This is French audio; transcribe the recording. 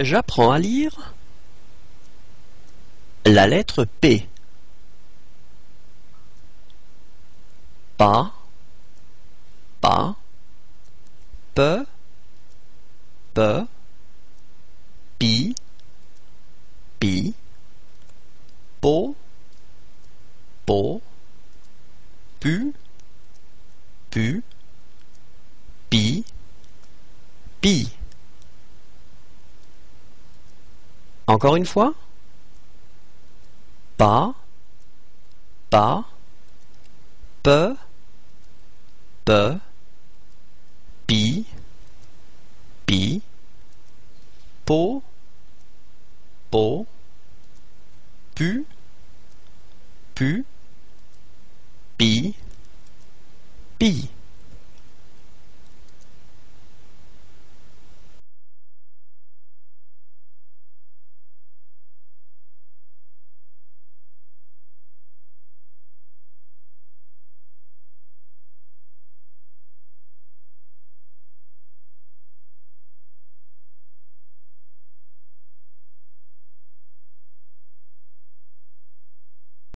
J'apprends à lire la lettre P. Pas, pas, peu, peu, pi, pi, po, po, pu, pu, pi, pi. Encore une fois. Pas, pas, peu, peu, pi, pi, po, po, pu, pu, pi, pi.